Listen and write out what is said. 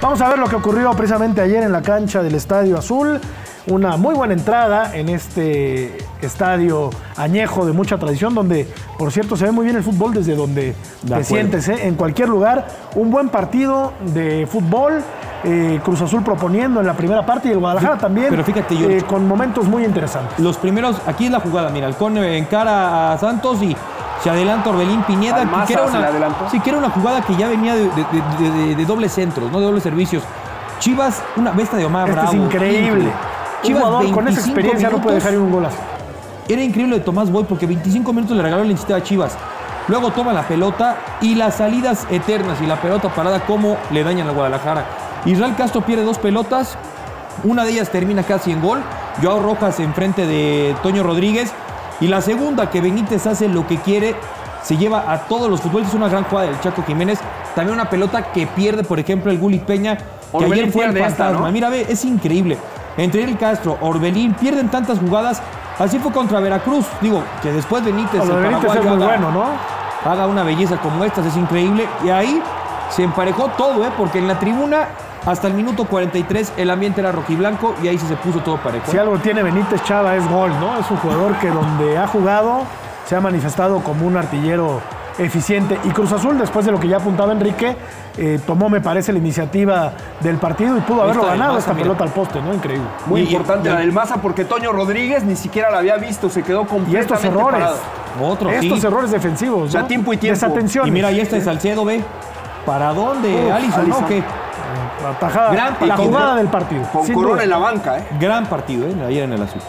Vamos a ver lo que ocurrió precisamente ayer en la cancha del Estadio Azul. Una muy buena entrada en este estadio añejo de mucha tradición, donde, por cierto, se ve muy bien el fútbol desde donde te sientes, ¿eh? en cualquier lugar. Un buen partido de fútbol. eh, Cruz Azul proponiendo en la primera parte y el Guadalajara también pero fíjate, yo- eh, con momentos muy interesantes. Los primeros, aquí es la jugada, mira, Halcón encara a Santos y se adelanta Orbelín Piñeda, Almaza que era una, adelantó. sí, que era una jugada que ya venía de, de, de- de- dobles centros, ¿no? De dobles servicios. Chivas, una bestia de Omar Este Bravo. es increíble. Un Chivas, jugador con esa 25 experiencia no puede dejar un gol así. Era increíble de Tomás Boy porque 25 minutos le regaló la intensidad a Chivas. Luego toma la pelota y las salidas eternas y la pelota parada, cómo le dañan a Guadalajara. Israel Castro pierde dos pelotas, una de ellas termina casi en gol. Joao Rojas enfrente de Toño Rodríguez. Y la segunda, que Benítez hace lo que quiere, se lleva a todos los futbolistas. Una gran jugada del Chaco Jiménez. También una pelota que pierde, por ejemplo, el Gulli Peña, que Orbelín ayer fue el esta, fantasma. ¿no? Mira, ve, es increíble. Entre el Castro, Orbelín, pierden tantas jugadas. Así fue contra Veracruz. Digo, que después Benítez, el Benítez es paraguayo, muy haga- bueno, ¿no? haga una belleza como esta, es increíble. Y ahí se emparejó todo, ¿eh? porque en la tribuna, hasta el minuto 43, el ambiente era rojiblanco y ahí sí se puso todo parejo. Si algo tiene Benítez Chava es gol, ¿no? Es un jugador que donde ha jugado se ha manifestado como un artillero eficiente. Y Cruz Azul, después de lo que ya apuntaba Enrique, eh, tomó, me parece, la iniciativa del partido y pudo haberlo ganado esta mira. pelota al poste, ¿no? Increíble. Muy Y- y- importante y- la del Maza porque Toño Rodríguez ni siquiera la había visto, se quedó Y completamente estos errores, parado. Otro, estos sí. errores defensivos, O sea, ¿no? tiempo y tiempo. Desatenciones. Y mira, ahí está el Salcedo, ve. ¿Para dónde? Uf, Alisson, Alisson. ¿no? Que La tajada, Gran la jugada del partido. Con Corona en la banca, ¿eh? gran partido, ¿eh? Ayer en el azul.